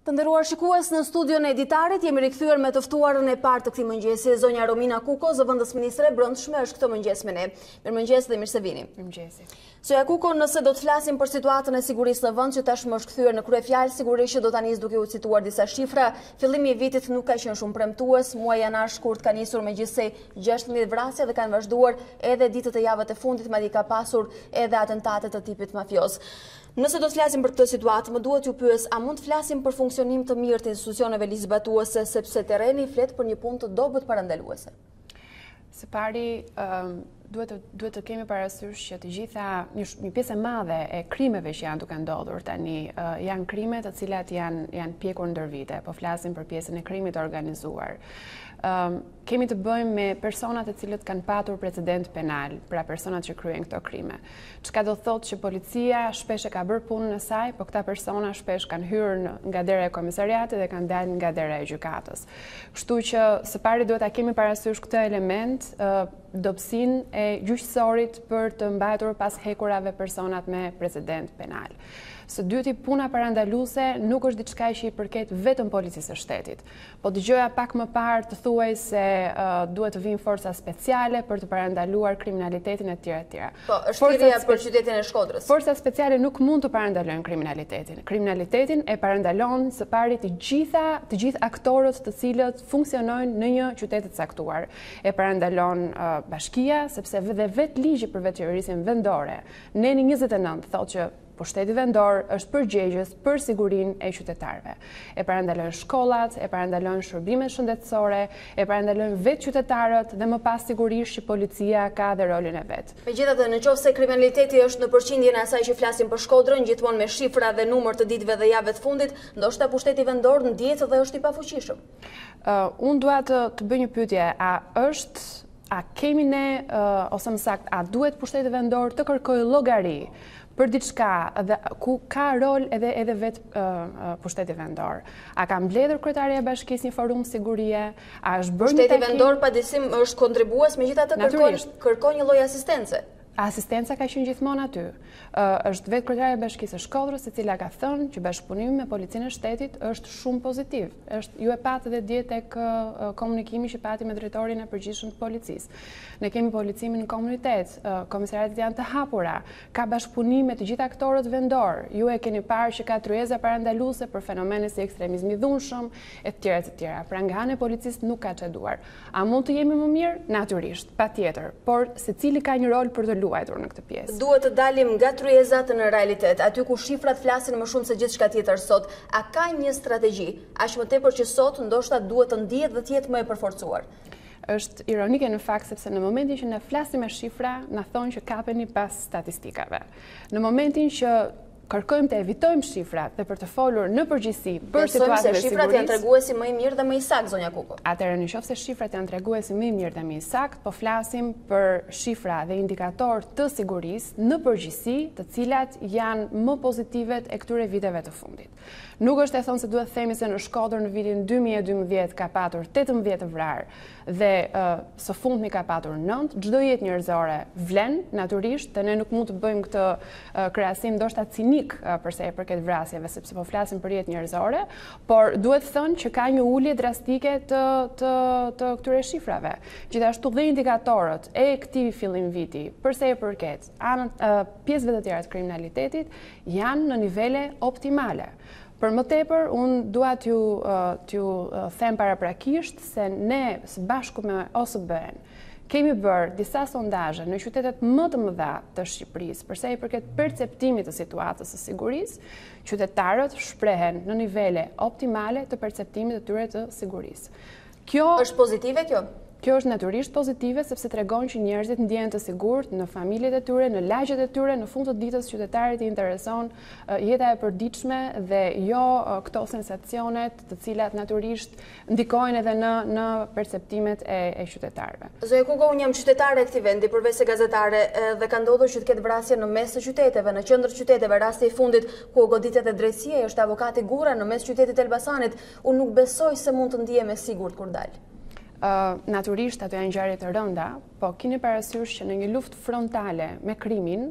Të nderuar shikues në studion e editarit, jemi rikthyer me të ftuarën e partë të këtij mëngjesi. Zonja Romina Kuko, zëvendësministre e Brendshme është këtë mëngjes me ne. Mirëmëngjes dhe mirë se vini. Mirëmëngjesi. Zonja Kuko, nëse do të flasim për situatën e sigurisë në vend, që tashmë është kthyer në kryefjalë, sigurisht që do ta nis duke ju cituar disa shifra. Fillimi i vitit nuk ka qenë shumë premtues, muaji janar shkurt ka nisur me gjithsej 16 vrasje dhe kanë vazhduar edhe ditët e javët e fundit, madje ka pasur edhe atentate të tipit mafioz. Nëse do të flasim për këtë situatë, më duhet t'ju pyes a mund të flasim për funksionim të mirë të institucioneve ligjzbatuese, sepse terreni flet për një punë të dobët parandaluese? Së pari, duhet të duhet të kemi parasysh që të gjitha një, një pjesë e madhe e krimeve që janë duke ndodhur tani janë krime të cilat janë janë pjekur ndër vite. Po flasim për pjesën e krimit të organizuar. Kemi të bëjmë me persona të cilët kanë patur precedent penal, pra personat që kryejnë këto krime. Çka do thotë që policia shpesh e ka bërë punën e saj, po këta persona shpesh kanë hyrë nga dera e komisariatit dhe kanë dalë nga dera e gjykatës. Kështu që së pari duhet ta kemi parasysh këtë element, dobësinë e gjyqësorit për të mbajtur pas hekurave personat me precedent penal. Së dyti, puna parandaluese nuk është diçka që i përket vetëm policisë së shtetit. Po dëgjoja pak më parë të thuhej se duhet të vijnë forca speciale për të parandaluar kriminalitetin etj etj. Po, është thirrja për qytetin e Shkodrës. Forca speciale nuk mund të parandalojnë kriminalitetin. Kriminalitetin e parandalon së pari të gjitha, të gjithë aktorët të cilët funksionojnë në një qytet të caktuar. E parandalon bashkia, sepse dhe vetë ligji për vetëqeverisjen vendore, neni 29 thotë që Pushteti vendor është përgjegjës për sigurinë e qytetarëve. E parandalojnë shkollat, e parandalojnë shërbimet shëndetësore, e parandalojnë vetë qytetarët dhe më pas sigurisht që policia ka dhe rolin e vet. Megjithatë, në qoftë se kriminaliteti është në përqindjen e asaj që flasim për Shkodrën, gjithmonë me shifra dhe numër të ditëve dhe javëve të fundit, ndoshta pushteti vendor ndjehet dhe është i pafuqishëm. Unë dua të të bëj një pyetje, a është A kemi ne, ose më saktë, a duhet pushteti vendor të kërkojë llogari për diçka dhe ku ka rol edhe edhe vetë pushteti vendor? A ka mbledhur kryetarja e bashkisë një forum sigurie? A është bërë një takim? Pushteti vendor pa dyshim është kontribuues, megjithatë kërkon kërkon një lloj asistence. Asistenca ka qenë gjithmonë aty. Është vetë kryetarja e Bashkisë së Shkodrës e cila ka thënë që bashkëpunimi me Policinë e Shtetit është shumë pozitiv. Është ju e patë dhe dje tek komunikimi që pati me drejtorin e përgjithshëm të policisë. Ne kemi policimin në komunitet, komisariatet janë të hapura, ka bashkëpunim me të gjithë aktorët vendorë. Ju e keni parë që ka tryeza parandaluese për fenomene si ekstremizmi i dhunshëm etj etj. Pra nga ana e policisë nuk ka ceduar. A mund të jemi më mirë? Natyrisht, patjetër, por secili ka një rol për të luajtur në këtë pjesë. Duhet të dalim nga tryezat në realitet, aty ku shifrat flasin më shumë se gjithçka tjetër sot. A ka një strategji? Aq më tepër që sot, ndoshta duhet të ndihet dhe të jetë më e përforcuar. Është ironike në fakt sepse në momentin që ne flasim me shifra, na thonë që kapeni pas statistikave. Në momentin që Kërkojmë të evitojmë shifrat dhe për të folur në përgjithësi për situatën e sigurisë. Besojmë se shifrat janë treguesi më i mirë dhe më i saktë, zonja Kuko. Atëherë, në qoftë se shifrat janë treguesi më i mirë dhe më i saktë, po flasim për shifra dhe indikatorë të sigurisë në përgjithësi, të cilat janë më pozitivet e këtyre viteve të fundit. Nuk është e thënë se duhet të themi se në Shkodër në vitin dy mijë e dymbëdhjetë ka patur tetëmbëdhjetë të vrarë dhe së fundmi ka patur nëntë, çdo jetë njerëzore vlen natyrisht dhe ne nuk mund të bëjmë këtë krahasim ndoshta cinik për sa i përket vrasjeve sepse po flasim për jetë njerëzore, por duhet thënë që ka një ulje drastike të të të këtyre shifrave. Gjithashtu dhe indikatorët e këtij fillim viti për sa i përket anët pjesëve të tjera të kriminalitetit janë në nivele optimale. Për më tepër, unë dua t'ju t'ju them paraprakisht se ne së bashku me OSBE-n kemi bërë disa sondazhe në qytetet më të mëdha të Shqipërisë, për sa i përket perceptimit të situatës së sigurisë, qytetarët shprehen në nivele optimale të perceptimit të tyre të sigurisë. Kjo Është pozitive kjo? Kjo është natyrisht pozitive sepse tregon që njerëzit ndjehen të sigurt në familjet e tyre, në lagjet e tyre, në fund të ditës qytetarit i intereson jeta e përditshme dhe jo këto sensacionet, të cilat natyrisht ndikojnë edhe në në perceptimet e e qytetarëve. Zonja Kuko, unë jam qytetare e këtij vendi, përveçse gazetare, dhe ka ndodhur që të ketë vrasje në mes të qyteteve, në qendër të qyteteve, rasti i fundit ku u godit edhe drejtësia, ishte avokati Gurra në mes të qytetit të Elbasanit, Unë nuk besoj se mund të ndihem e sigurt kur dal. Natyrisht ato janë ngjarje të rënda, po kini parasysh që në një luftë frontale me krimin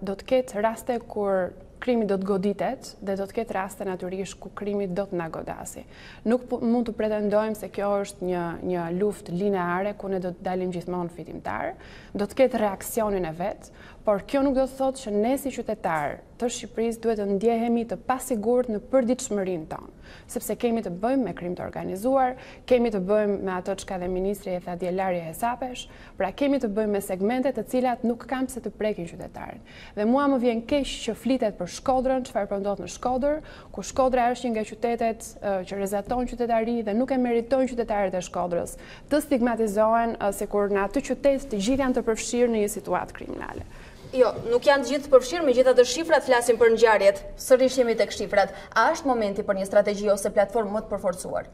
do të ketë raste kur krimi do të goditet dhe do të ketë raste natyrisht ku krimi do të na godasi. Nuk mund të pretendojmë se kjo është një, një luftë lineare ku ne do të dalim gjithmonë fitimtarë, do të ketë reaksionin e vet, Por kjo nuk do të thotë që ne si qytetarë të Shqipërisë duhet të ndjehemi të pasigurt në përditshmërinë tonë, sepse kemi të bëjmë me krim të organizuar, kemi të bëjmë me atë çka dhe ministri e tha dje larje hesapesh, pra kemi të bëjmë me segmente të cilat nuk kanë pse të prekin qytetarin. Dhe mua më vjen keq që flitet për Shkodrën, çfarë po ndodh në Shkodër, ku Shkodra është një nga qytetet që rrezatojnë qytetari dhe nuk e meritojnë qytetarët e Shkodrës të stigmatizohen sikur në atë qytet të gjithë janë të përfshirë në një situatë kriminale. Jo, nuk janë të gjithë të përfshirë, megjithatë shifrat flasin për ngjarjet. Sërish jemi tek shifrat. A është momenti për një strategji ose platformë më të përforcuar?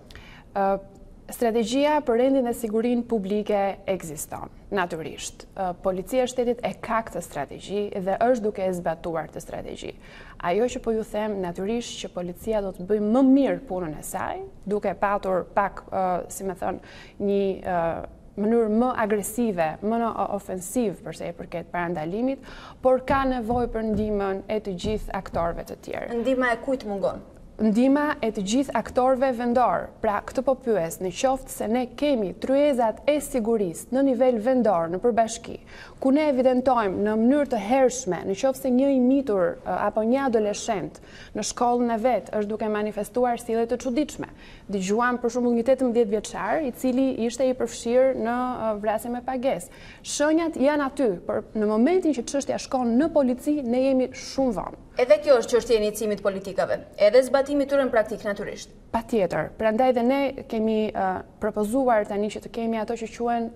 Strategjia për rendin e sigurinë publike ekziston, natyrisht. Policia e Shtetit e ka këtë strategji dhe është duke e zbatuar këtë strategji. Ajo që po ju them natyrisht që policia do të bëjë më mirë punën e saj, duke patur pak, si me thënë, një mënyrë më agresive, më në ofensiv për sa i përket parandalimit, por ka nevojë për ndihmën e të gjithë aktorëve të tjerë. Ndihma e kujt mungon? Ndihma e të gjithë aktorëve vendorë, pra këtë po pyes, në qoftë se ne kemi tryezat e sigurisë në nivel vendor nëpër bashki, ku ne evidentojmë në mënyrë të hershme në qoftë se një i mitur apo një adoleshent në shkollën e vet është duke manifestuar sjellje të çuditshme. Dëgjuam për shembull një tetëmbëdhjetë vjeçar i cili ishte i përfshirë në vrasje me pagesë. Shenjat janë aty, por në momentin që çështja shkon në polici ne jemi shumë vonë. Edhe kjo është çështje e inicimit të politikave, edhe zbatimit të tyre në praktikë, natyrisht. Patjetër. Prandaj dhe ne kemi propozuar tani që të kemi ato që quhen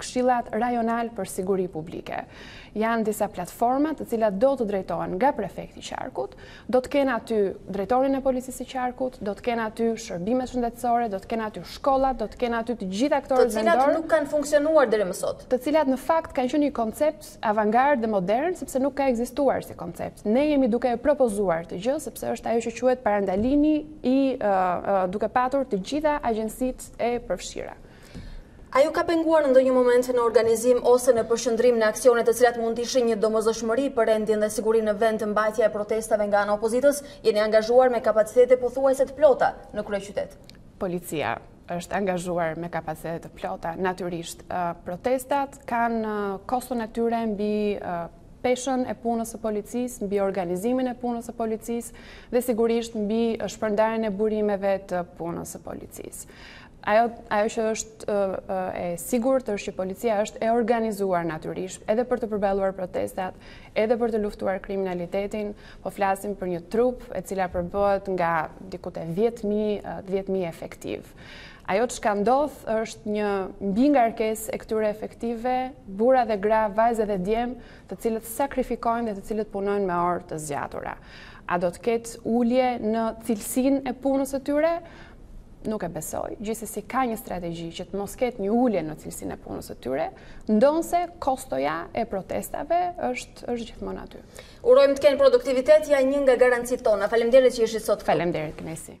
këshillat rajonalë për siguri publike. Janë disa platforma të cilat do të drejtohen nga prefekti i qarkut, do të kenë aty drejtorin e policisë së qarkut, do të kenë aty shërbimet shëndetësore, do të kenë aty shkollat, do të kenë aty të gjithë aktorët vendorë. Të cilat nuk kanë funksionuar deri më sot. Të cilat në fakt kanë qenë një koncept avangard dhe modern sepse nuk ka ekzistuar si koncept. Ne jemi duke e propozuar këtë gjë sepse është ajo që quhet parandalimi i duke patur të gjitha agjensitë e përfshira. A ju ka penguar në ndonjë moment në organizim ose në përqendrim në aksione të cilat mund të ishin një domosdoshmëri për rendin dhe sigurinë në vend mbajtja e protestave nga ana e opozitës? Jeni angazhuar me kapacitete pothuajse të plota në kryeqytet. Policia është angazhuar me kapacitete të plota, natyrisht. Protestat kanë koston e tyre mbi peshën e punës së policisë, mbi organizimin e punës së policisë dhe sigurisht mbi shpërndarjen e burimeve të punës së policisë. Ajo, ajo që është e sigurt është që policia është e organizuar natyrisht edhe për të përballuar protestat, edhe për të luftuar kriminalitetin, Po flasim për një trupë e cila përbëhet nga diku te 10.000 10.000 efektivë. Ajo që ka ndodhur është një mbingarkesë e këtyre efektivëve, burra dhe gra, vajza dhe djem, të cilët sakrifikojnë dhe të cilët punojnë me orë të zgjatura. A do të ketë ulje në cilësinë e punës së tyre? Nuk e besoj, gjithsesi ka një strategji që të mos ketë një ulje në cilësinë e punës së tyre, ndonëse kostoja e protestave është, është gjithmonë aty. Urojmë të kenë produktivitet janë një nga garancitë tona. Faleminderit që ishit sot. Faleminderit, kënaqësi.